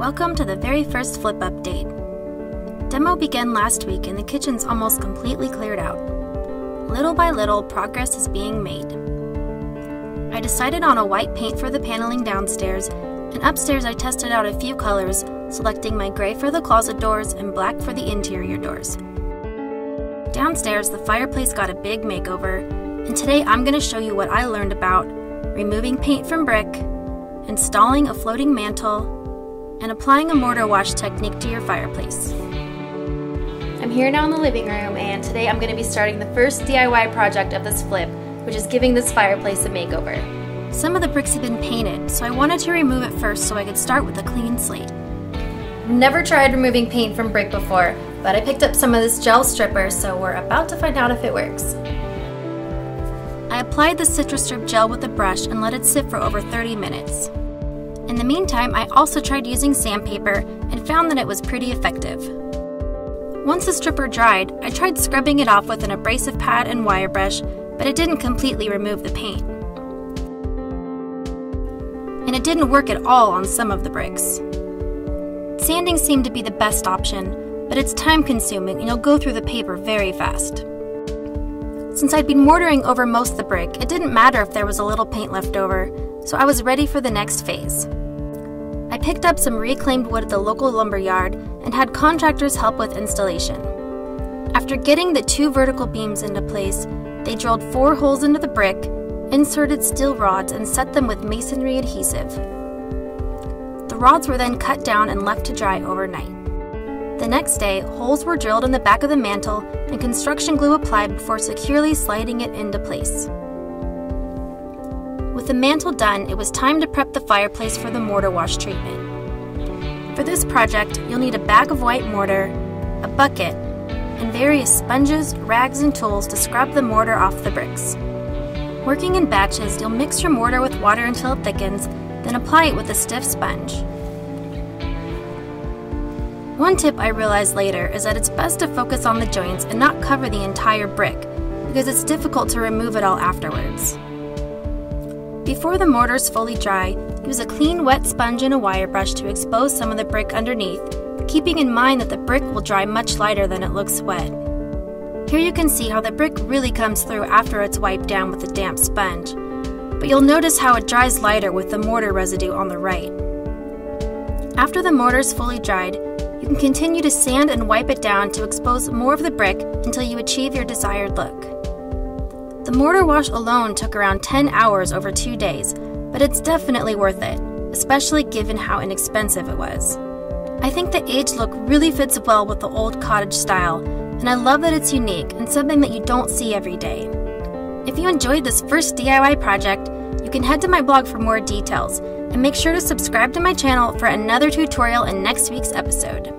Welcome to the very first flip update. Demo began last week and the kitchen's almost completely cleared out. Little by little, progress is being made. I decided on a white paint for the paneling downstairs, and upstairs I tested out a few colors, selecting my gray for the closet doors and black for the interior doors. Downstairs, the fireplace got a big makeover, and today I'm going to show you what I learned about removing paint from brick, installing a floating mantel, and applying a mortar wash technique to your fireplace. I'm here now in the living room and today I'm going to be starting the first DIY project of this flip, which is giving this fireplace a makeover. Some of the bricks have been painted, so I wanted to remove it first so I could start with a clean slate. Never tried removing paint from brick before, but I picked up some of this gel stripper, so we're about to find out if it works. I applied the Citristrip gel with a brush and let it sit for over 30 minutes. In the meantime, I also tried using sandpaper and found that it was pretty effective. Once the stripper dried, I tried scrubbing it off with an abrasive pad and wire brush, but it didn't completely remove the paint. And it didn't work at all on some of the bricks. Sanding seemed to be the best option, but it's time consuming and you'll go through the paper very fast. Since I'd been mortaring over most of the brick, it didn't matter if there was a little paint left over, so I was ready for the next phase. I picked up some reclaimed wood at the local lumber yard and had contractors help with installation. After getting the two vertical beams into place, they drilled four holes into the brick, inserted steel rods, and set them with masonry adhesive. The rods were then cut down and left to dry overnight. The next day, holes were drilled in the back of the mantel and construction glue applied before securely sliding it into place. The mantel done, it was time to prep the fireplace for the mortar wash treatment. For this project, you'll need a bag of white mortar, a bucket, and various sponges, rags, and tools to scrub the mortar off the bricks. Working in batches, you'll mix your mortar with water until it thickens, then apply it with a stiff sponge. One tip I realized later is that it's best to focus on the joints and not cover the entire brick, because it's difficult to remove it all afterwards. Before the mortar is fully dry, use a clean wet sponge and a wire brush to expose some of the brick underneath, keeping in mind that the brick will dry much lighter than it looks wet. Here you can see how the brick really comes through after it's wiped down with a damp sponge, but you'll notice how it dries lighter with the mortar residue on the right. After the mortar is fully dried, you can continue to sand and wipe it down to expose more of the brick until you achieve your desired look. The mortar wash alone took around 10 hours over two days, but it's definitely worth it, especially given how inexpensive it was. I think the aged look really fits well with the old cottage style, and I love that it's unique and something that you don't see every day. If you enjoyed this first DIY project, you can head to my blog for more details, and make sure to subscribe to my channel for another tutorial in next week's episode.